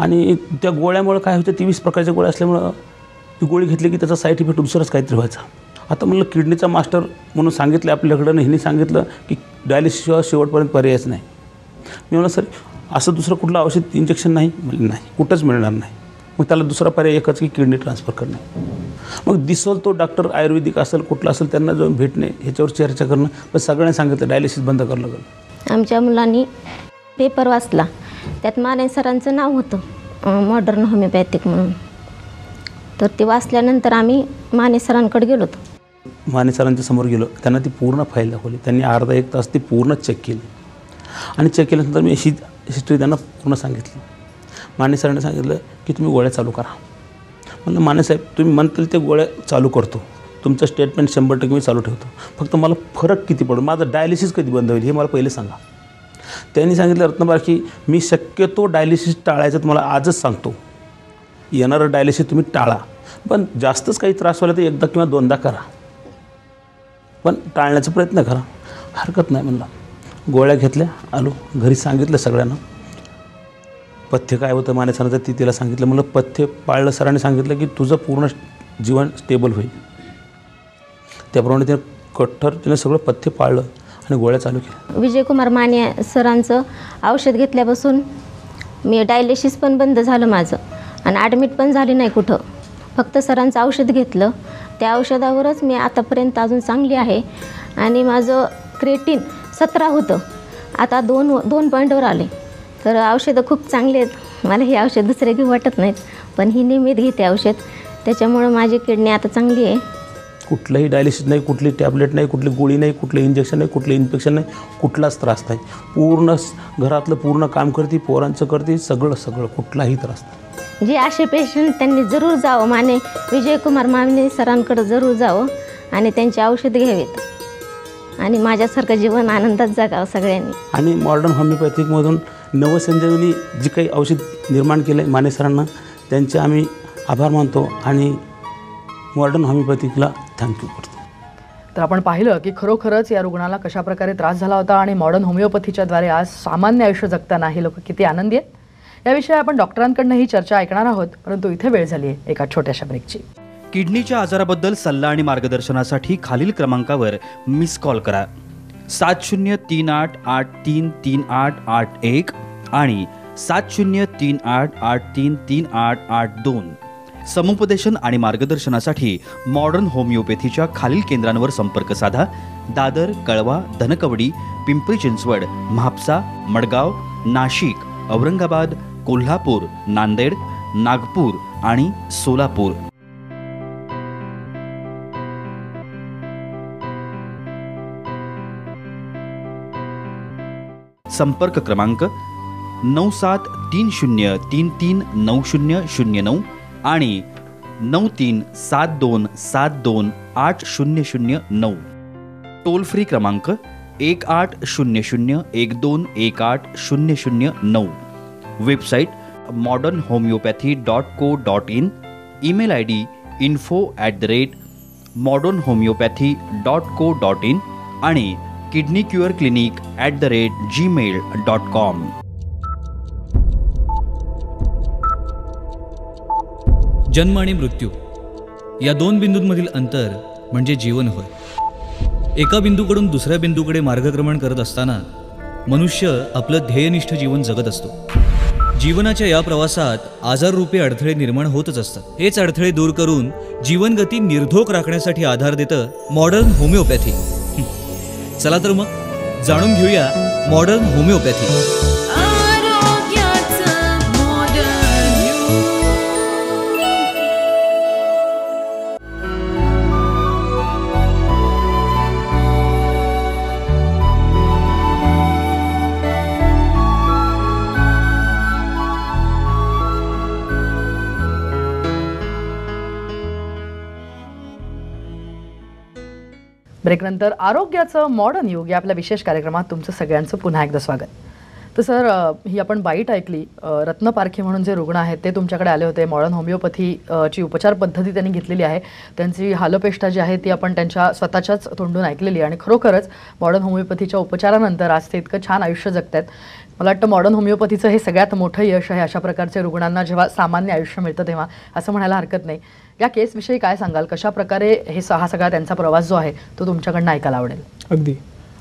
आणि त्या गोळ्यामुळं काय होतं तेवीस प्रकारच्या गोळ्या असल्यामुळं ती गोळी घेतली की त्याचा साईड इफेक्ट दुसरंच काहीतरी व्हायचा. आता म्हणलं किडनीचा मास्टर म्हणून सांगितलं आपल्याकडं आणि ह्यांनी सांगितलं की डायलिसिसशिवाय शेवटपर्यंत पर्यायच नाही. मी म्हणलं सर असं दुसरं कुठलं औषध इंजेक्शन नाही? म्हणलं नाही कुठंच मिळणार नाही. मग त्याला दुसरा पर्याय एकच की किडनी ट्रान्सफर करणे. मग दिसल तो डॉक्टर आयुर्वेदिक असेल कुठला असेल त्यांना जाऊन भेटणे ह्याच्यावर चर्चा करणं. पण सगळ्यांनी सांगितलं डायलिसिस बंद करावं लागेल आमच्या मुलांनी पेपर वाचला. त्यात माने सरांचं नाव होतं मॉडर्न होमिओपॅथिक म्हणून. तर ते वाचल्यानंतर आम्ही माने सरांकडे गेलो होतो. माने सरांच्या समोर गेलो. त्यांना ती पूर्ण फाईल दाखवली. त्यांनी अर्धा एक तास ती पूर्ण चेक केली. आणि चेक केल्यानंतर मी अशी हिस्ट्री त्यांना पूर्ण सांगितली. माने सरांनी सांगितलं की तुम्ही गोळ्या चालू करा. म्हणलं माने साहेब तुम्ही म्हणताल ते गोळ्या चालू करतो. तुमचं स्टेटमेंट शंभर टक्के मी चालू ठेवतो. फक्त मला फरक किती पडतो? माझं डायलिसिस कधी बंद होईल हे मला पहिले सांगा. त्यांनी सांगितलं रत्नबार की मी शक्यतो डायलिसिस टाळायचं तुम्हाला आजच सांगतो. येणारं डायलिसिस तुम्ही टाळा. पण जास्तच काही त्रास व्हायला तर एकदा किंवा दोनदा करा. पण टाळण्याचा प्रयत्न करा. हरकत नाही म्हणला. गोळ्या घेतल्या आलो. घरी सांगितलं सगळ्यांना. पथ्य काय होतं माने सरांचं ती तिला सांगितलं. म्हणलं पथ्य पाळलं सरांनी सांगितलं की तुझं पूर्ण जीवन स्टेबल होईल. त्याप्रमाणे तिने कठ्ठर तिने सगळं पथ्य पाळलं. आणि गोळ्या चालू केल्या. विजयकुमार माने सरांचं औषध घेतल्यापासून मी डायलिसिस पण बंद झालं माझं आणि ॲडमिट पण झाले नाही कुठं. फक्त सरांचं औषध घेतलं. त्या औषधावरच मी आतापर्यंत अजून चांगली आहे. आणि माझं क्रेटिन सतरा होतं. आता दोन दोन पॉईंटवर आले. तर औषधं खूप चांगली आहेत. मला ही औषध दुसरे घेऊ वाटत नाहीत. पण ही नियमित घेते औषध. त्याच्यामुळं माझी किडनी आता चांगली आहे. कुठलंही डायलिसिस नाही कुठली टॅबलेट नाही कुठली गोळी नाही कुठलं इंजेक्शन नाही कुठलं इन्फेक्शन नाही कुठलाच त्रास नाही. पूर्ण घरातलं पूर्ण काम करते पोरांचं करते सगळं सगळं कुठलाही त्रास नाही. जे असे पेशंट त्यांनी जरूर जावं माने विजयकुमार माने सरांकडे जरूर जावं आणि त्यांची औषध घ्यावीत. आणि माझ्यासारखं जीवन आनंदात जगावं सगळ्यांनी. आणि मॉडर्न होमिओपॅथिकमधून नवसंजीवनी जी काही औषध निर्माण केलं आहे माने सरांना त्यांचे आम्ही आभार मानतो आणि मॉडर्न होमिओपॅथिकला थँक्यू करतो तर आपण पाहिलं की खरोखरच या रुग्णाला कशाप्रकारे त्रास झाला होता आणि मॉडर्न होमिओपॅथीच्या द्वारे आज सामान्य आयुष्य जगताना हे लोक किती आनंदी आहेत याविषयी आपण डॉक्टरांकडनं ही चर्चा ऐकणार आहोत परंतु इथे वेळ झाली आहे एका छोट्याशा ब्रेकची किडनीच्या आजाराबद्दल सल्ला आणि मार्गदर्शनासाठी खालील क्रमांकावर मिस कॉल करा. सात शून्य तीन आठ आठ तीन तीन आठ आठ एक आणि सात शून्य तीन आठ आठ तीन तीन आठ आठ दोन. समुपदेशन आणि मार्गदर्शनासाठी मॉडर्न होमिओपॅथीच्या खालील केंद्रांवर संपर्क साधा. दादर कळवा धनकवडी पिंपरी चिंचवड म्हापसा मडगाव नाशिक औरंगाबाद कोल्हापूर नांदेड नागपूर आणि सोलापूर. संपर्क क्रमांक नऊ सात तीन शून्य तीन तीन नऊ शून्य शून्य नऊ आणि नऊ तीन सात दोन सात दोन आठ शून्य शून्य नऊ. टोल फ्री क्रमांक एक आठ शून्य शून्य एक दोन एक आठ शून्य शून्य नऊ. Website modern homeopathy dot co dot in email I D info at the rate modern homeopathy dot co dot in आणि kidney cure clinic at the rate Gmail dot com जन्म आणि मृत्यू या दोन बिंदूंमधील अंतर म्हणजे जीवन होय. एका बिंदूकडून दुसऱ्या बिंदूकडे मार्गक्रमण करत असताना मनुष्य आपलं ध्येयनिष्ठ जीवन जगत असतो. जीवनाच्या या प्रवासात आजाररूपी अडथळे निर्माण होतच असतात. हेच अडथळे दूर करून जीवनगती निर्धोक राखण्यासाठी आधार देतं मॉडर्न होमिओपॅथी चला तर मग जाणून घेऊया मॉडर्न होमिओपॅथी ब्रेकनंतर आरोग्याचं मॉडर्न युग या आपल्या विशेष कार्यक्रमात तुमचं सगळ्यांचं पुन्हा एकदा स्वागत. तर सर ही आपण बाईट ऐकली. रत्नपारखे रत्न पारखे म्हणून जे रुग्ण आहेत ते तुमच्याकडे आले होते. मॉडर्न होमिओपॅथी ची उपचार पद्धती त्यांनी घेतलेली आहे. त्यांची हालपेष्टा जी आहे ती आपण त्यांच्या स्वतःच्याच तोंडून ऐकलेली आहे. आणि खरोखरच मॉडर्न होमिओपॅथीच्या उपचारानंतर आज ते इतकं छान आयुष्य जगतात मला वाटतं मॉडर्न होमिओपॅथीचं हे सगळ्यात मोठं यश आहे अशा प्रकारचे रुग्णांना जेव्हा सामान्य आयुष्य मिळतं तेव्हा असं म्हणायला हरकत नाही. या केसविषयी काय सांगाल? कशा प्रकारे हे स- हा सगळा त्यांचा प्रवास जो आहे तो तुमच्याकडनं ऐकायला आवडेल? अगदी.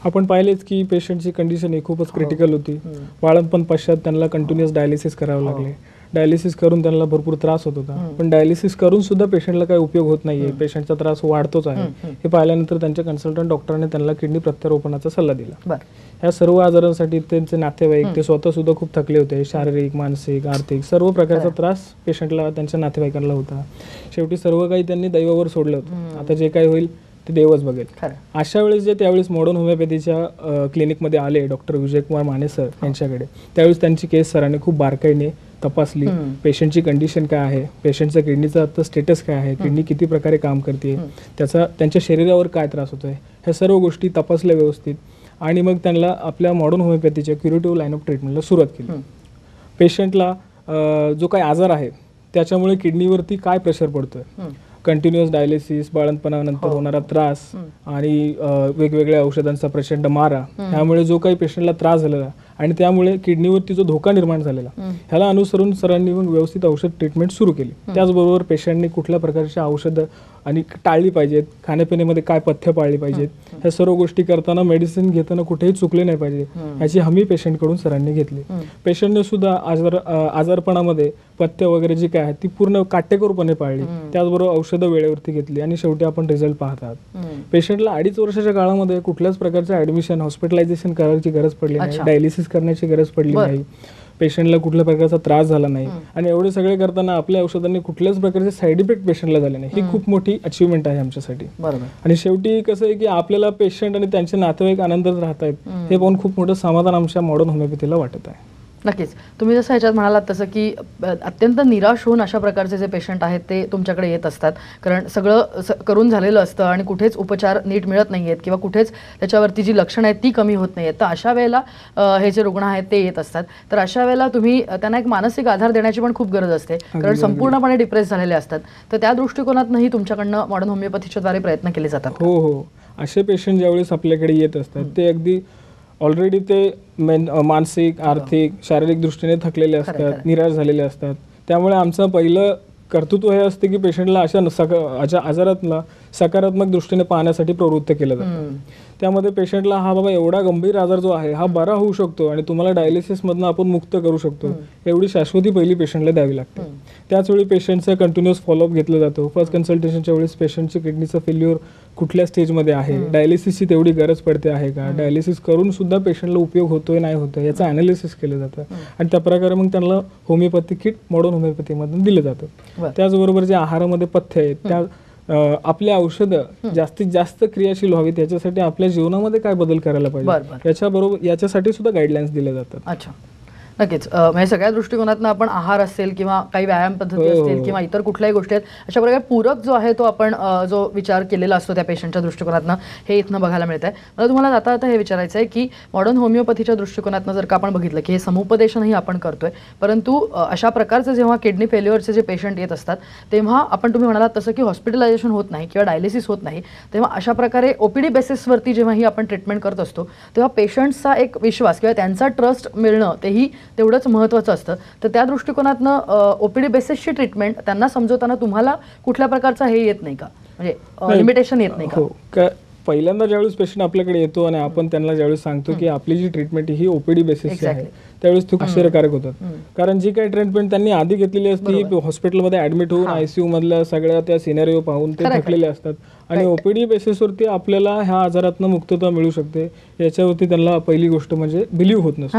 आपण पाहिलेच की पेशंटची कंडिशन ही खूपच क्रिटिकल होती. बाळणपण पश्चात त्यांना कंटिन्युअस डायलिसिस करावं लागले. डायलिसिस करून त्यांना भरपूर त्रास होत होता. पण डायलिसिस करून सुद्धा पेशंटला काही उपयोग होत नाहीये. पेशंटचा त्रास वाढतोच आहे. हे पाहिल्यानंतर त्यांच्या कन्सल्टंट डॉक्टरांनी त्यांना किडनी प्रत्यारोपणाचा सल्ला दिला. ह्या सर्व आजारांसाठी त्यांचे नातेवाईक ते स्वतः सुद्धा खूप थकले होते. शारीरिक मानसिक आर्थिक सर्व प्रकारचा त्रास पेशंटला त्यांच्या नातेवाईकांना होता. शेवटी सर्व काही त्यांनी दैवावर सोडलं होतं. आता जे काही होईल ते देवच बघेल. अशा वेळेस जे त्यावेळेस मॉडर्न होमिओपॅथीच्या क्लिनिकमध्ये आले डॉक्टर विजयकुमार माने सर यांच्याकडे त्यावेळेस त्यांची केस सरांनी खूप बारकाईने तपासली. पेशंटची कंडिशन काय आहे? पेशंटचा किडनीचा आता स्टेटस काय आहे? किडनी किती प्रकारे काम करते? त्याचा त्यांच्या शरीरावर काय त्रास होतोय? ह्या सर्व गोष्टी तपासल्या व्यवस्थित. आणि मग त्यांना आपल्या मॉडर्न होमिओपॅथीच्या क्युरेटिव्ह लाईन ऑफ ट्रीटमेंटला सुरुवात केली. पेशंटला जो काही आजार आहे त्याच्यामुळे किडनीवरती काय प्रेशर पडतोय? कंटिन्युअस डायलिसिस बाळणपणानंतर होणारा त्रास आणि अ, वेगवेगळ्या औषधांचा प्रचंड मारा. ह्यामुळे जो काही पेशंटला त्रास झालेला आणि त्यामुळे किडनीवरती जो धोका निर्माण झालेला ह्याला अनुसरून सरांनी मग व्यवस्थित औषध ट्रीटमेंट सुरू केली. त्याचबरोबर पेशंटनी कुठल्या प्रकारची औषधं आणि टाळली पाहिजेत खाण्यापिण्यामध्ये काय पथ्य पाळली पाहिजेत ह्या सर्व गोष्टी करताना मेडिसिन घेताना कुठेही चुकले नाही पाहिजे ह्याची हमी पेशंटकडून सरांनी घेतली. पेशंटने सुद्धा आजार आजारपणामध्ये पथ्य वगैरे जी काय आहे ती पूर्ण काटेकोरपणे पाळली. त्याचबरोबर औषधं वेळेवरती घेतली आणि शेवटी आपण रिझल्ट पाहत आहात. पेशंटला अडीच वर्षाच्या काळामध्ये कुठल्याच प्रकारचं ऍडमिशन हॉस्पिटलायझेशन करायची गरज पडली नाही. डायलिसिस करण्याची गरज पडली. नाही. पेशंटला कुठल्या प्रकारचा त्रास झाला नाही. आणि एवढे सगळे करताना आपल्या औषधांनी कुठल्याच प्रकारचे साईड इफेक्ट पेशंटला झाले नाही. ही खूप मोठी अचिव्हमेंट आहे आमच्यासाठी. आणि शेवटी कसं आहे की आपल्याला पेशंट आणि त्यांचे नातेवाईक आनंदात राहत आहेत हे पाहून खूप मोठं समाधान आमच्या मॉडर्न होमिओपॅथीला वाटत आहे. नक्कीच. तुम्ही जसं ह्याच्यात म्हणालात तसं की अत्यंत निराश होऊन अशा प्रकारचे जे पेशंट आहेत ते तुमच्याकडे येत असतात. कारण सगळं स- करून झालेलं असतं आणि कुठेच उपचार नीट मिळत नाही आहेत किंवा कुठेच त्याच्यावरती जी लक्षणं आहेत ती कमी होत नाही आहेत तर अशा वेळेला हे जे रुग्ण आहेत ते येत असतात. तर अशा वेळेला तुम्ही त्यांना एक मानसिक आधार देण्याची पण खूप गरज असते. कारण संपूर्णपणे डिप्रेस झालेले असतात. तर त्या दृष्टिकोनातनंही तुमच्याकडनं मॉडर्न होमिओपॅथीच्या द्वारे प्रयत्न केले जातात. हो हो. असे पेशंट ज्यावेळेस आपल्याकडे येत असतात ते अगदी ऑलरेडी ते मेन मानसिक आर्थिक शारीरिक दृष्टीने थकलेले असतात निराश झालेले असतात. त्यामुळे आमचं पहिलं कर्तृत्व हे असते की पेशंटला अशा अशा आजारातला सकारात्मक दृष्टीने पाहण्यासाठी प्रवृत्त केलं जातं. त्यामध्ये पेशंटला हा बाबा एवढा गंभीर आजार जो आहे हा बरा होऊ शकतो आणि तुम्हाला डायलिसिस मधनं आपण मुक्त करू शकतो. एवढी शाश्वती पहिली पेशंटला द्यावी लागते. त्याच वेळी पेशंटचा कंटिन्युअस फॉलोअप घेतला जातो. फर्स्ट कन्सल्टेशनच्या वेळेस पेशंटची किडनीचं फेल्युअर कुठल्या स्टेजमध्ये आहे? डायलिसिसची तेवढी गरज पडते आहे का? डायलिसिस करून सुद्धा पेशंटला उपयोग होतोय नाही होतोय याचं अनालिसिस केलं जातं. आणि त्या प्रकारे मग त्यांना होमिओपॅथी किट मॉडर्न होमिओपॅथीमधून दिलं जातं. बरं. त्याचबरोबर जे आहारामध्ये पथ्य आहेत त्या आपली औषधं जास्तीत जास्त क्रियाशील व्हावी त्याच्यासाठी आपल्या जीवनामध्ये काय बदल करायला पाहिजे? बरं. याच्याबरोबर याच्यासाठी सुद्धा गाईडलाईन्स दिल्या जातात. अच्छा. नक्कीच म्हणजे सगळ्या दृष्टिकोनातनं आपण आहार असेल किंवा काही व्यायाम पद्धती हो. असतील किंवा इतर कुठल्याही गोष्टी आहेत अशा प्रकारे पूरक जो आहे तो आपण जो विचार केलेला असतो त्या पेशंटच्या दृष्टिकोनातनं हे इथनं बघायला मिळत आहे मला तुम्हाला आता आता हे विचारायचं आहे की मॉडर्न होमिओपॅथीच्या दृष्टिकोनातनं जर का आपण बघितलं की हे समुपदेशनही आपण करतोय परंतु अशा प्रकारचे जेव्हा किडनी फेल्युअरचे जे पेशंट येत असतात तेव्हा आपण तुम्ही म्हणालात तसं की हॉस्पिटलायझेशन होत नाही किंवा डायलिसिस होत नाही तेव्हा अशा प्रकारे ओपीडी बेसिसवरती जेव्हा ही आपण ट्रीटमेंट करत असतो तेव्हा पेशंट्सचा एक विश्वास किंवा त्यांचा ट्रस्ट मिळणं तेही तेवढंच महत्त्वाचं असतं. तर त्या दृष्टिकोनातनं ओपीडी बेसिसची ट्रीटमेंट त्यांना समजवताना तुम्हाला कुठल्या प्रकारचा हे येत नाही का? म्हणजे. लिमिटेशन येत नाही का? हो. पहिल्यांदा ज्यावेळेस पेशंट आपल्याकडे येतो आणि आपण त्यांना ज्यावेळेस सांगतो की आपली जी ट्रीटमेंट ही ओपीडी बेसिसची आहे. त्यावेळेस खूप आश्चर्यकारक होतात. कारण जी काही ट्रीटमेंट त्यांनी आधी घेतलेली असती हॉस्पिटलमध्ये ऍडमिट होऊन आयसीयू मधल्या सगळ्या त्या सिनेरिओ पाहून ते थकलेले असतात. आणि ओपीडी बेसिसवरती आपल्याला ह्या आजारातनं मुक्तता मिळू शकते. याच्यावरती त्यांना पहिली गोष्ट म्हणजे बिलीव्ह होत नसते.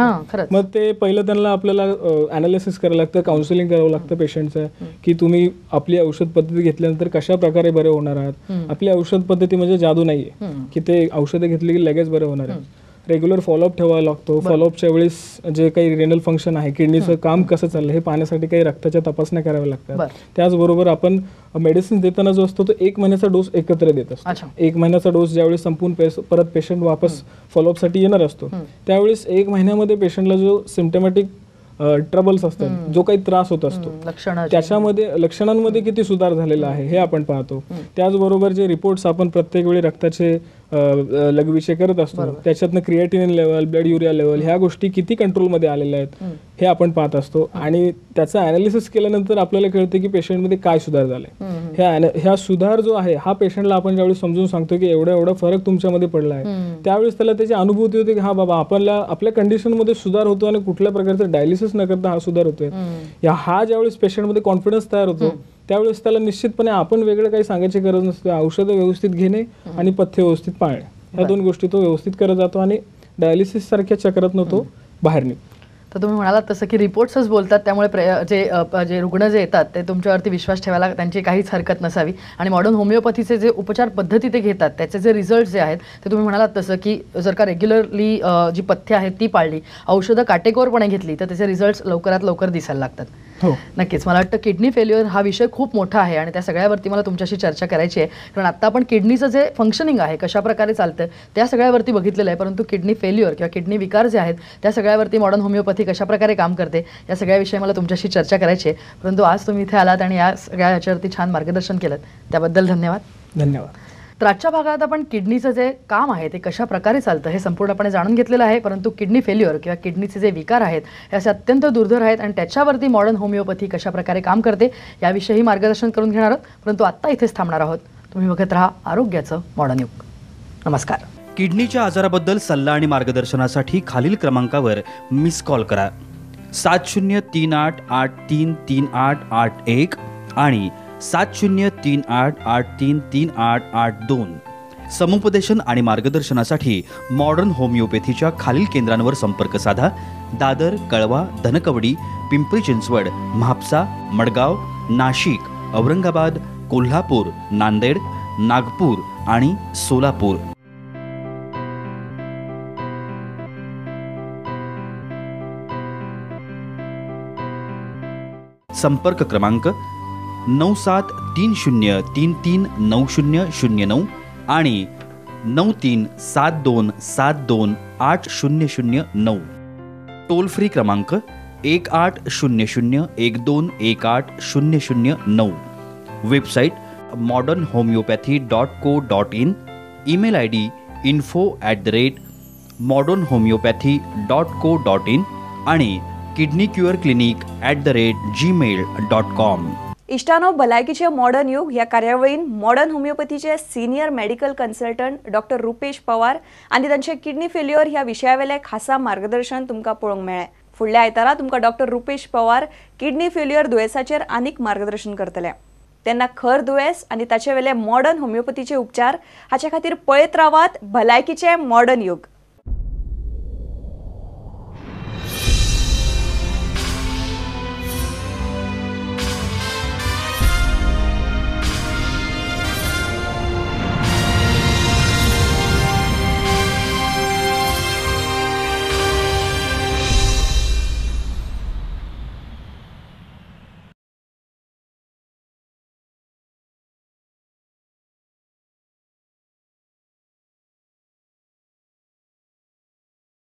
मग ते पहिलं त्यांना आपल्याला अनालिसिस करावं लागतं काउन्सिलिंग करावं लागतं पेशंटचं की तुम्ही आपली औषध पद्धती घेतल्यानंतर कशा प्रकारे बरे होणार आहात? आपली औषध पद्धती म्हणजे जादू नाहीये. की ते औषधं घेतली की लगेच बरे होणार आहे. रेग्युलर फॉलोअप ठेवावा लागतो. फॉलोअपच्या वेळेस जे काही रेनल फंक्शन आहे किडनीचं काम कसं चाललं हे पाहण्यासाठी काही रक्ताच्या तपासण्या कराव्या लागतात. बरं. त्याचबरोबर आपण मेडिसिन देताना जो असतो तो एक महिन्याचा डोस एकत्र देत. असतो. एक महिन्याचा डोस ज्यावेळेस संपून परत पेशंट वापस फॉलोअपसाठी येणार असतो त्यावेळेस एक महिन्यामध्ये पेशंटला जो सिम्टमॅटिक ट्रबल्स असतात जो काही त्रास होत असतो त्याच्यामध्ये लक्षणांमध्ये किती सुधार झालेला आहे हे आपण पाहतो. त्याचबरोबर जे रिपोर्ट्स आपण प्रत्येक वेळी रक्ताचे लघवीचे करत असतो. त्याच्यातनं creatinine level blood urea level ह्या गोष्टी किती कंट्रोलमध्ये आलेल्या आहेत हे आपण पाहत असतो. आणि त्याचं अनालिसिस केल्यानंतर आपल्याला कळते की पेशंटमध्ये काय सुधार झालाय. ह्या सुधार जो आहे हा पेशंटला आपण ज्यावेळी समजून सांगतो की एवढा एवढा फरक तुमच्यामध्ये पडला आहे त्यावेळेस त्याला त्याची अनुभूती होते की हा बाबा आपल्याला आपल्या कंडिशनमध्ये सुधार होतो आणि कुठल्या प्रकारचं डायलिसिस न करता हा सुधार होतोय. या हा ज्यावेळेस पेशंटमध्ये कॉन्फिडन्स तयार होतो त्यावेळेस त्याला निश्चितपणे आपण वेगळं काही सांगायची गरज नसते. औषधं व्यवस्थित घेणे आणि पथ्य व्यवस्थित पाळणे. या दोन गोष्टी तो व्यवस्थित करत जातो आणि डायलिसिस सारख्या चक्रात तो बाहेर निघतो. तर तुम्ही म्हणालात तसं की रिपोर्ट्सच बोलतात त्यामुळे प्रे- जे जे रुग्ण जे येतात ते तुमच्यावरती विश्वास ठेवायला त्यांची काहीच हरकत नसावी. आणि मॉडर्न होमिओपॅथीचे जे उपचार पद्धती ते घेतात त्याचे जे रिझल्ट जे आहेत ते तुम्ही म्हणालात तसं की जर का रेग्युलरली जी पथ्य आहेत ती पाळली औषधं काटेकोरपणे घेतली तर त्याचे रिझल्ट लवकरात लवकर दिसायला लागतात. नक्कीच. मला वाटतं किडनी फेल्युअर हा विषय खूप मोठा आहे आणि त्या सगळ्यावरती मला तुमच्याशी चर्चा करायची आहे. कारण आता आपण किडनीचं जे फंक्शनिंग आहे कशा प्रकारे चालतं त्या सगळ्यावरती बघितलेलं आहे. परंतु किडनी फेल्युअर किंवा किडनी विकार जे आहेत त्या सगळ्यावरती मॉडर्न होमिओपॅथी कशा प्रकारे काम करते या सगळ्याविषयी मला तुमच्याशी चर्चा करायची आहे. परंतु आज तुम्ही इथे आलात आणि या सगळ्या याच्यावरती छान मार्गदर्शन केलं त्याबद्दल धन्यवाद. धन्यवाद. तर आजच्या भागात आपण किडनीचं जे काम आहे ते कशा प्रकारे चालतं हे संपूर्णपणे जाणून घेतलेलं आहे. परंतु किडनी फेल्युअर किंवा किडनीचे जे विकार आहेत हे असे अत्यंत दुर्धर आहेत आणि त्याच्यावरती मॉडर्न होमिओपॅथी कशा प्रकारे काम करते याविषयी मार्गदर्शन करून घेणार आहोत. परंतु आत्ता इथेच थांबणार आहोत. तुम्ही बघत राहा आरोग्याचं मॉडर्न युग. नमस्कार. किडनीच्या आजाराबद्दल सल्ला आणि मार्गदर्शनासाठी खालील क्रमांकावर मिस कॉल करा. सात शून्य तीन आठ आठ तीन तीन आठ आठ एक आणि सात शून्य तीन आठ आठ तीन तीन आठ आठ दोन. समुपदेशन आणि मार्गदर्शनासाठी मॉडर्न होमिओपॅथीच्या खालील केंद्रांवर संपर्क साधा. दादर कळवा धनकवडी पिंपरी चिंचवड म्हापसा मडगाव नाशिक औरंगाबाद कोल्हापूर नांदेड नागपूर आणि सोलापूर. संपर्क क्रमांक नऊ सात तीन शून्य तीन तीन नऊ शून्य शून्य नऊ आणि नऊ तीन सात दोन सात दोन आठ शून्य शून्य नऊ. टोल फ्री क्रमांक एक आठ शून्य शून्य एक दोन एक आठ शून्य शून्य नऊ. Website modern homeopathy dot co dot in email I D info at the rate modern homeopathy dot co dot in आणि kidney cure clinic at the rate Gmail dot com इष्टानो भलायकीचे मॉडर्न युग ह्या कार्यावळीन modern होमिओपथीचे senior medical consultant doctor Rupesh Pawar आनी तांचे kidney failure ह्या विशयावेले खासा मार्गदर्शन तुमकां पळोवंक मेळ्ळें. फुडल्या आयतारा तुमकां doctor Rupesh Pawar kidney failure दुयेंसाचेर आनीक मार्गदर्शन करतले. तेन्ना खर दुयेंस आनी ताचे वेले मॉडर्न होमिओपथीचे उपचार हाचे खातीर पळयत रावात भलायकीचे मॉडर्न युग.